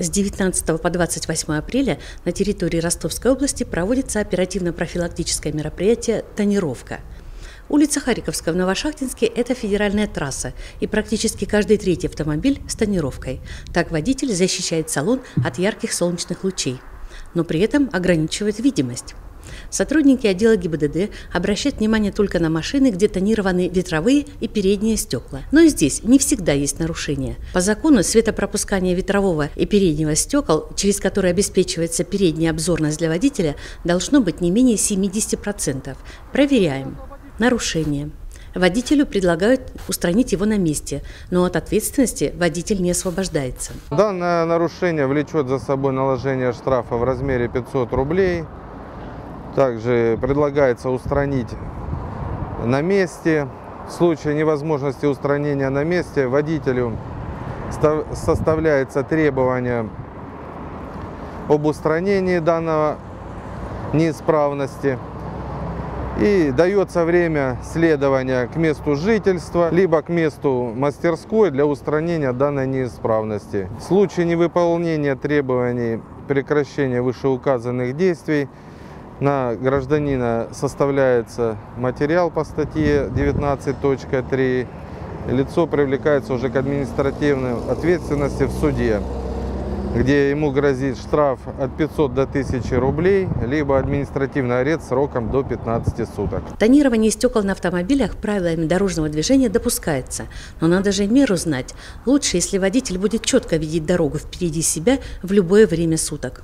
С 19 по 28 апреля на территории Ростовской области проводится оперативно-профилактическое мероприятие «Тонировка». Улица Харьковская в Новошахтинске – это федеральная трасса, и практически каждый третий автомобиль с тонировкой. Так водитель защищает салон от ярких солнечных лучей, но при этом ограничивает видимость. Сотрудники отдела ГИБДД обращают внимание только на машины, где тонированы ветровые и передние стекла. Но и здесь не всегда есть нарушения. По закону светопропускание ветрового и переднего стекол, через которые обеспечивается передняя обзорность для водителя, должно быть не менее 70%. Проверяем. Нарушение. Водителю предлагают устранить его на месте, но от ответственности водитель не освобождается. Данное нарушение влечет за собой наложение штрафа в размере 500 рублей – также предлагается устранить на месте. В случае невозможности устранения на месте водителю составляется требование об устранении данного неисправности и дается время следования к месту жительства, либо к месту мастерской для устранения данной неисправности. В случае невыполнения требований прекращения вышеуказанных действий на гражданина составляется материал по статье 19.3. Лицо привлекается уже к административной ответственности в суде, где ему грозит штраф от 500 до 1000 рублей, либо административный арест сроком до 15 суток. Тонирование стекол на автомобилях правилами дорожного движения допускается, но надо же меру знать. Лучше, если водитель будет четко видеть дорогу впереди себя в любое время суток.